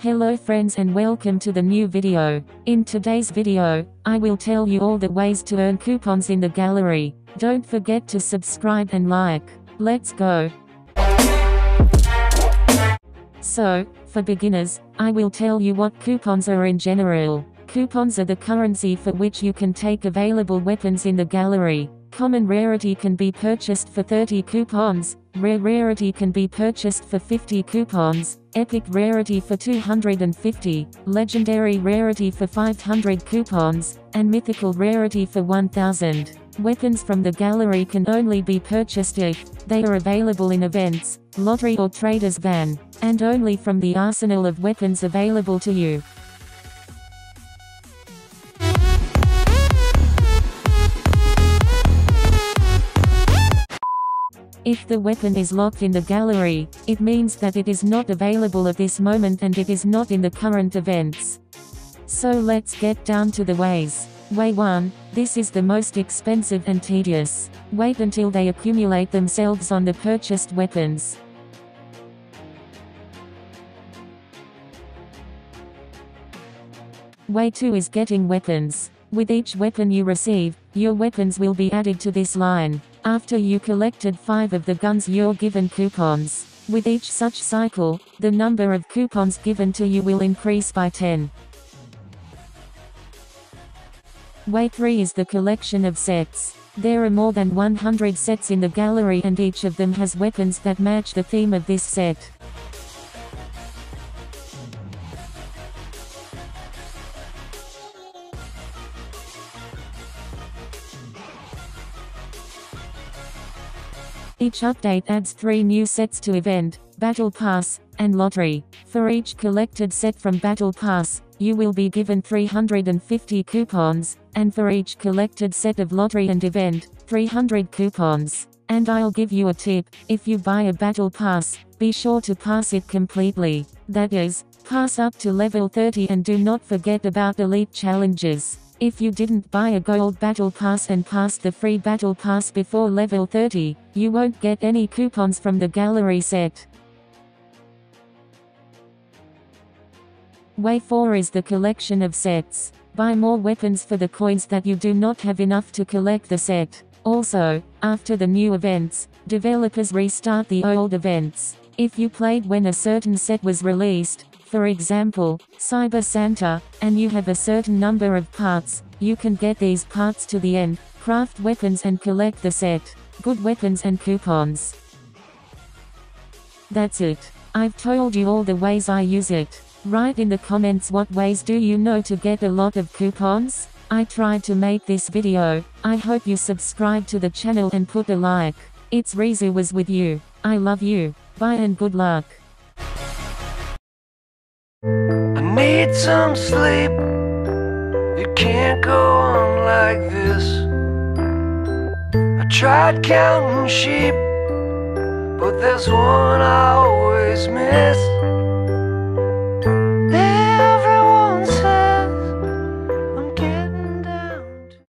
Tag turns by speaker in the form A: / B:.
A: Hello friends and welcome to the new video. In today's video, I will tell you all the ways to earn coupons in the gallery. Don't forget to subscribe and like. Let's go. So, for beginners, I will tell you what coupons are in general. Coupons are the currency for which you can take available weapons in the gallery. Common rarity can be purchased for 30 coupons, rare rarity can be purchased for 50 coupons, epic rarity for 250, legendary rarity for 500 coupons, and mythical rarity for 1000. Weapons from the gallery can only be purchased if they are available in events, lottery or trader's van, and only from the arsenal of weapons available to you. If the weapon is locked in the gallery, it means that it is not available at this moment and it is not in the current events. So let's get down to the ways. Way 1, this is the most expensive and tedious. Wait until they accumulate themselves on the purchased weapons. Way 2 is getting weapons. With each weapon you receive, your weapons will be added to this line. After you collected 5 of the guns you're given coupons. With each such cycle, the number of coupons given to you will increase by 10. Way 3 is the collection of sets. There are more than 100 sets in the gallery and each of them has weapons that match the theme of this set. Each update adds three new sets to event, Battle Pass, and Lottery. For each collected set from Battle Pass, you will be given 350 coupons, and for each collected set of Lottery and Event, 300 coupons. And I'll give you a tip, if you buy a Battle Pass, be sure to pass it completely. That is, pass up to level 30 and do not forget about Elite Challenges. If you didn't buy a gold battle pass and passed the free battle pass before level 30, you won't get any coupons from the gallery set. Way 4 is the collection of sets. Buy more weapons for the coins that you do not have enough to collect the set. Also, after the new events, developers restart the old events. If you played when a certain set was released, for example, Cyber Santa, and you have a certain number of parts, you can get these parts to the end, craft weapons and collect the set. Good weapons and coupons. That's it. I've told you all the ways I use it. Write in the comments what ways do you know to get a lot of coupons? I tried to make this video, I hope you subscribe to the channel and put a like. It's REZU was with you. I love you. Bye and good luck.
B: I need some sleep. You can't go on like this. I tried counting sheep, but there's one I always miss.